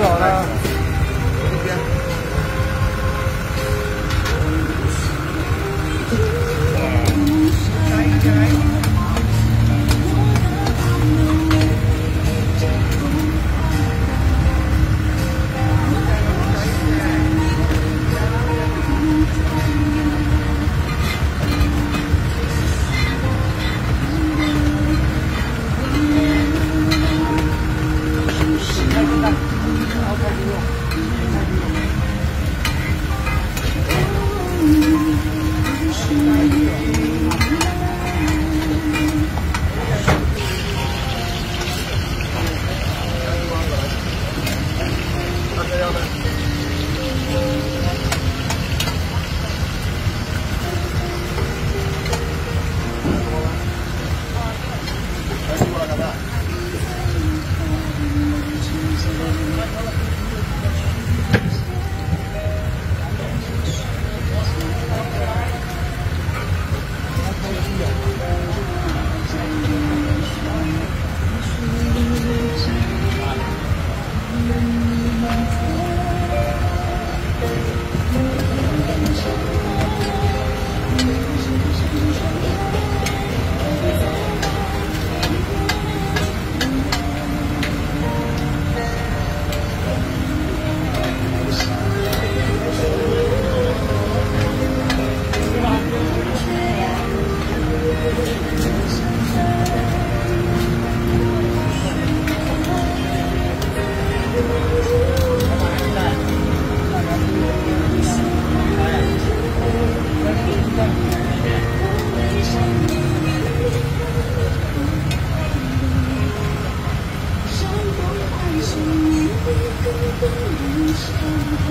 好了，这边。来，来，来。来，来，来。你的香水味像思念我爱你一你你爱爱你你不